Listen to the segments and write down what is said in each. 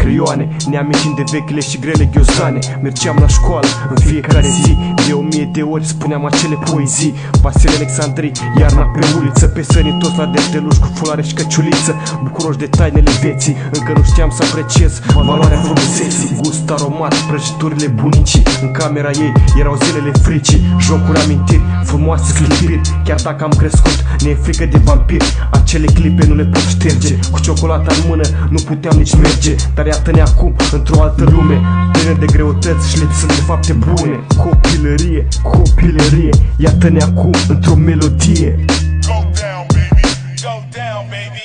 creioane Ne amintim de vechile și grele ghiozane. Mergeam la școală în fiecare zi. De o mie de ori spuneam acele poezii. Vasile Alexandrii, iarna pe uliță. Pe sănii toți la delteluș cu fulare și căciuliță. Bucuroși de tainele vieții. Încă nu știam să apreciez valoarea frumuseții. Gust aromat, prăjiturile bunicii. În camera ei erau zilele fricii. Jocuri amintiri, frumoase clipiri Chiar dacă am crescut, ne e frică de vampiri. Acele clipe nu le pot șterge. Cu ciocolata în mână nu puteam nici merge. Dar iată-ne acum într-o altă lume Plină de greutăți și lipsă de fapte bune Copilărie, copilărie Iată-ne acum într-o melodie Go down, baby. Go down, baby.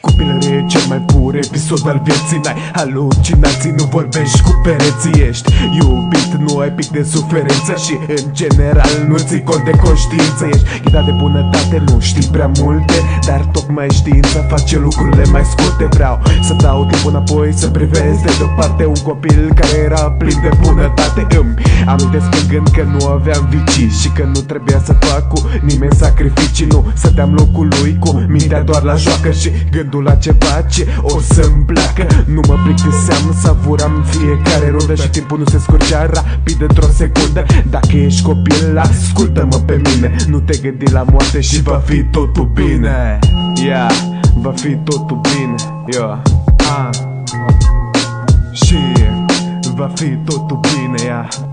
Copilărie cel mai pur episod al vieții. N-ai halucinații, nu vorbești cu pereții. Ești iubit, nu ai pic de suferință Și în general nu ții cont de conștiință. Ești ghidat de bunătate, nu știi prea multe Dar tocmai știința face lucrurile mai scurte. Vreau să dau timpul înapoi, să privesc de departe Un copil care era plin de bunătate. Îmi amintesc gând că nu aveam vicii Și că nu trebuia să fac cu nimeni sacrificii. Nu stăteam locul lui cu mintea doar la joacă Și gândul la ceva ce o să-mi placă Nu mă plictiseam, savuram fiecare rundă Și timpul nu se scurgea rapid într-o secundă Dacă ești copil, ascultă-mă pe mine Nu te gândi la moarte și va fi totul bine Yeah, va fi totul bine yeah. ah. Și va fi totul bine, yeah.